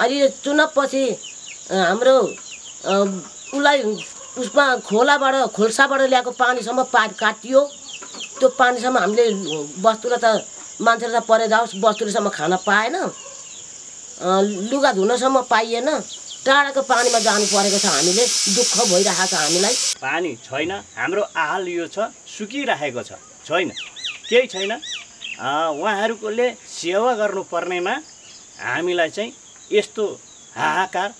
अहिले चुनावपछि हाम्रो उसलाई उसमा खोलाबाट खोल्साबाट ल्याएको पानीसम्म पाइप काटियो। त्यो पानीसम्म हामीले बस्तुलाई त मान्छेलाई त परे जाओस् बस्तुलेसम्म खान पाएन। लुगा धुनसम्म पाइएन। टाढाको पानीमा जानु परेको छ हामीले दुःख भइरहेको छ हामीलाई। पानी छैन हाम्रो हाल यो छ सुकिरहेको छ छैन। केही छैन। उहाँहरूकोले सेवा गर्नुपर्नेमा हामीलाई चाहिँ यस्तो हाहाकार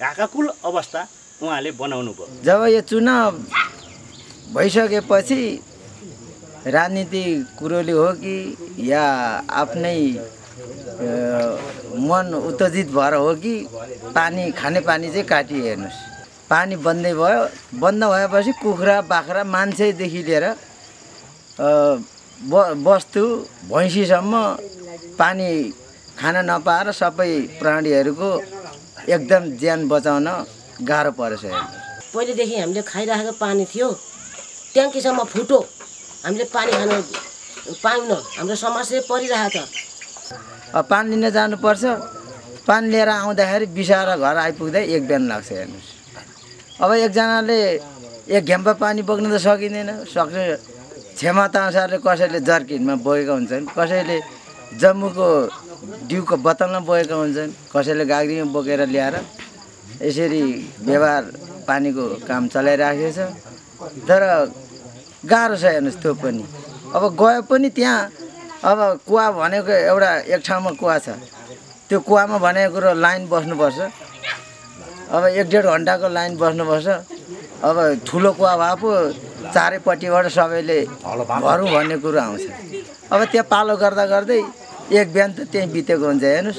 हाकाकुल अवस्था उहाँले बनाउनु भयो। जब यो चुनाव भइसकेपछि राजनीति कुरोले हो कि या आफ्नै मन उत्तेजित भएर हो कि पानी खाने पानी चाहिँ काटियो हेर्नुहोस्। पानी बन्दै भयो बन्द भएपछि कुखुरा बाख्रा मान्छेदेखि लिएर ब वस्तु भैँसीसम्म पानी खान नपाएर सबै प्राणीहरूको एकदम ज्यान बचाउन गाह्रो परेछ पहिलेदेखि हामीले खाइरहेको पानी थियो ट्याङ्कीसम्म फुटो हामीले पानी खान पाइनँ। हाम्रो समस्या परिरहेको छ अब पानी लिन जानुपर्छ। पानी लिएर आउँदाखेरि बिसाएर घर आइपुग्दा एक बिहान लाग्छ हेर्नुहोस् अब एकजनाले एक घ्याम्पा पानी बोक्न त सकिँदैन। सक्छ क्षमता अनुसारले कसैले जर्किनमा बोकेका हुन्छन् कसैले जम्मूको डिउको बोतलमा बोकेका हुन्छन् कसैले गाग्रीमा बोकेर ल्याएर यसरी व्यवहार पानीको काम चलाइराखेको छ। तर गाह्रो छ हेर्नुहोस् त्यो पनि। अब गयो पनि त्यहाँ अब कुवा भनेको एउटा एक ठाउँमा कुवा छ। त्यो कुवामा भनेको कुरो लाइन बस्नुपर्छ। अब एक डेढ घन्टाको लाइन बस्नुपर्छ। अब ठुलो कुवा भए पो चारैपट्टिबाट सबैले भरौँ भन्ने कुरो आउँछ। अब त्यहाँ पालो गर्दा गर्दै एक बिहान त त्यहीँ बितेको हुन्छ हेर्नुहोस्।